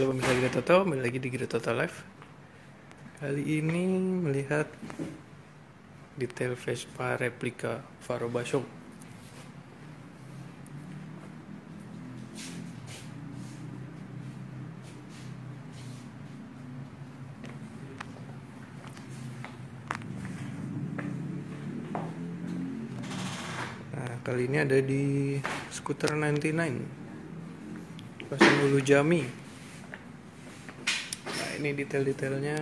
Halo pemirsa Gita Toto, kembali lagi di Gita Toto Live Kali ini melihat detail Vespa replika Faro Basho Nah, kali ini ada di skuter 99 Pasang Ulu Jami Ini detail-detailnya.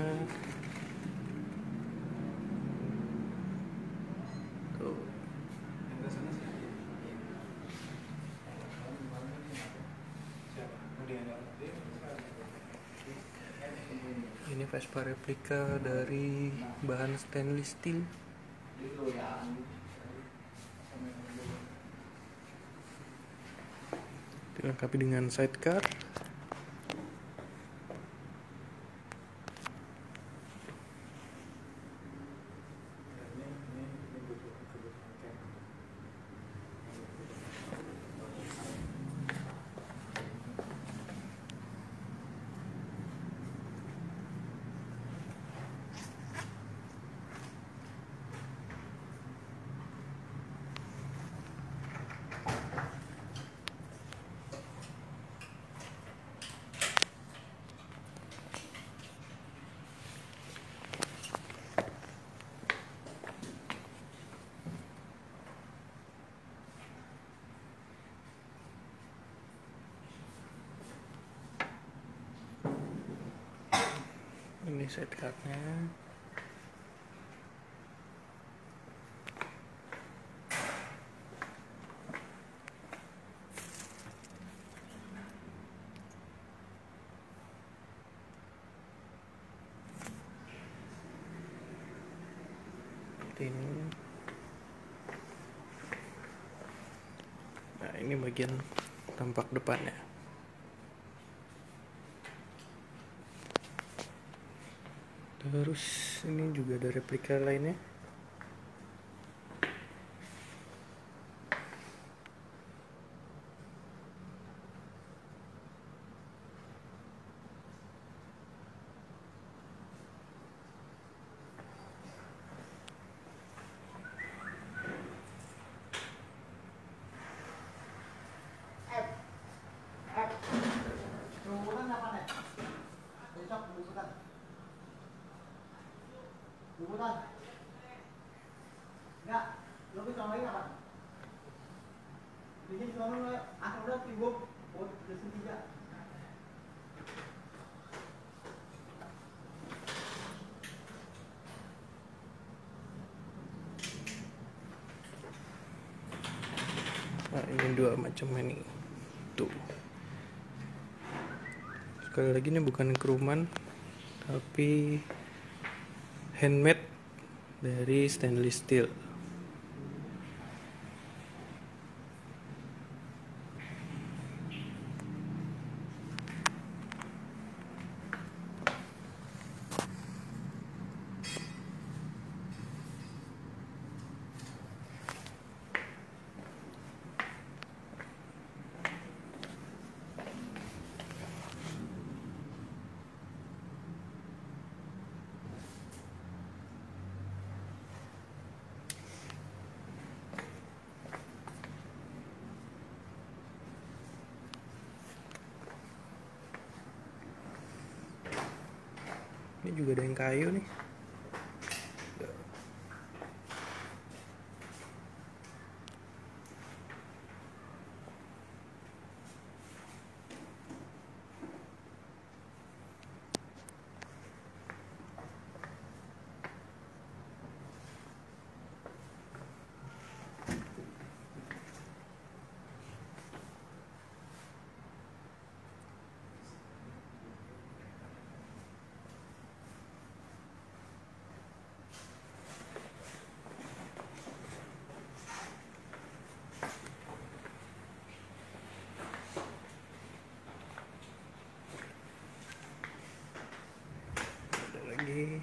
Tuh. Ini Vespa replika dari bahan stainless steel. Dilengkapi dengan sidecar ini sidecarnya seperti ini. Nah ini bagian tampak depannya terus ini juga ada replika lainnya Lumutan apa nih? Besok lumutan. Lumutan. Enggak, lo bisa ngomongin apa? Bikin selalu asal udah tibuk, oh, desin tiga. nah ini dua macam ini tuh sekali lagi ini bukan keruman tapi handmade dari stainless steel ini juga ada yang kayu nih ada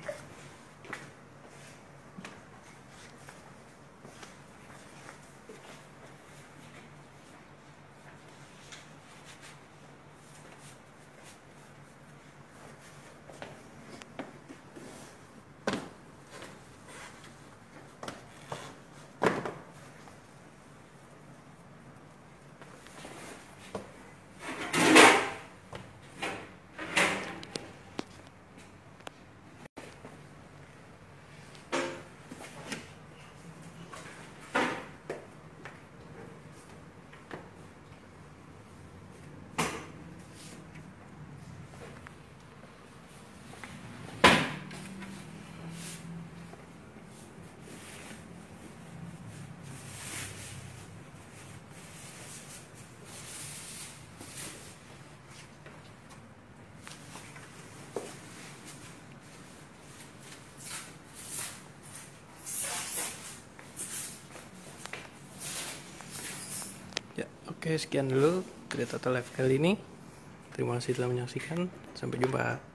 oke sekian dulu Total Life kali ini. Terima kasih telah menyaksikan. Sampai jumpa.